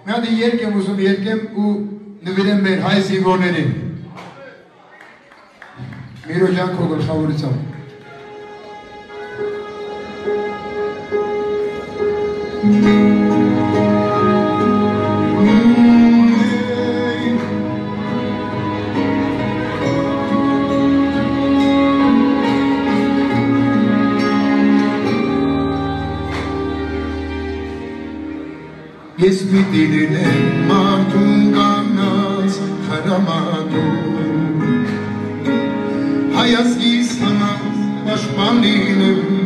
Մի հատ երկ եմ ուզում երկեմ ու նվիրեմ մեր հայ զինվորներին։ Միրոջան քո գլխավորությամբ։ Ես պիտի լինեմ մարդուն կանած խրամատում Հայազգիս համար պաշպան լինեմ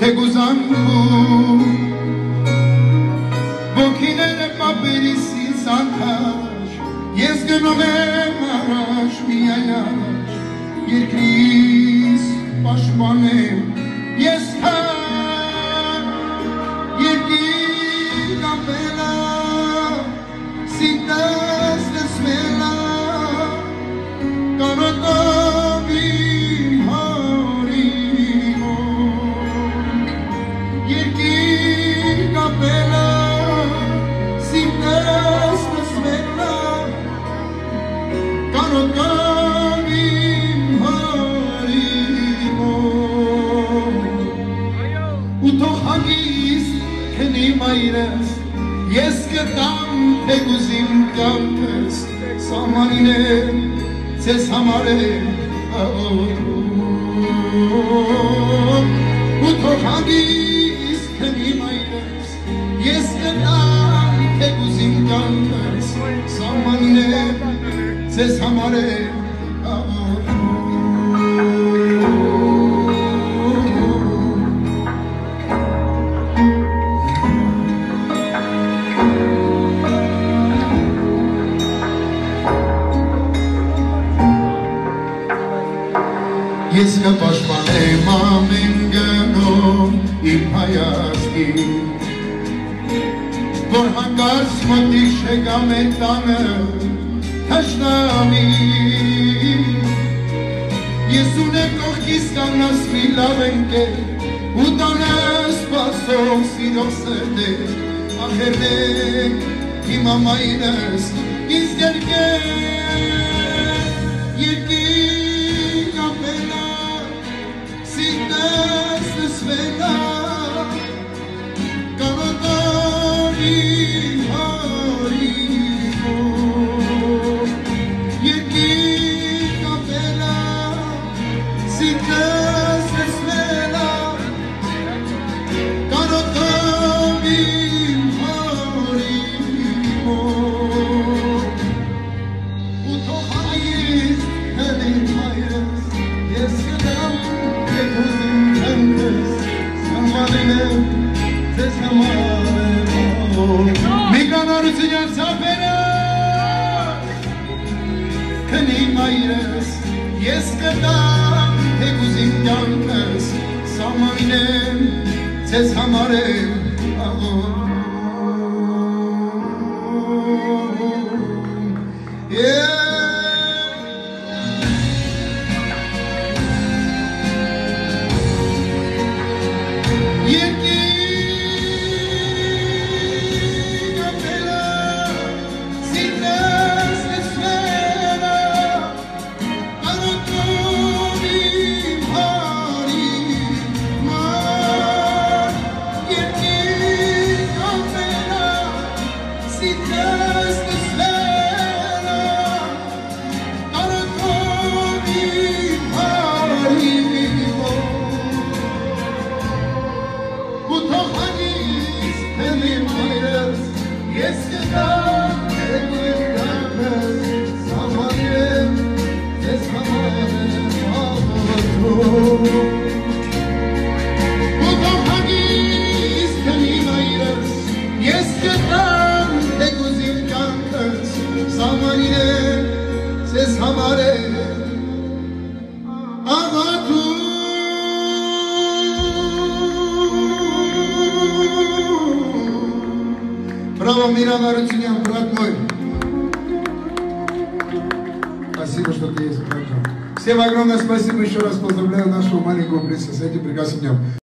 թե գուզանքում Ոգիները պապերիս ինձ անքաշ Ես գնում եմ առաջ միայնաշ Երկրիս պաշպանեմ քնի մայրս ես կտամ թե գուզիմ կյանքս սամանին է ձեզ համար է աղոթում ու թող հագիս քնի մայրս ես կտամ թե գուզիմ կյանքս սամանին է ձեզ համար է աղոթում Ես կպաշտպանեմ ամեն գնով իմ հայացքի Որ հանկարծ մոտի շեկա մեր տանը թաշնամի Ես ունեմ կողքիս կանաս մի լավ ընկեր ու տանը սպասող սիրող սրտեր ախերնեք իմ ամայինս ինձ գերկեր երկիր Sveta եմ Միգրանարությունյան ծապերը քնի մայրս ես կդամ եկ ուզիմ կյանքս սամանին եմ ձեզ համար եմ աղոթում Yeah. Yes, you know. আমারে Браво, Мира Наручиня, брат мой. Спасибо, что ты есть, братан. Всем огромное спасибо. Еще раз поздравляю нашего маленького принца с этим прекрасным днем.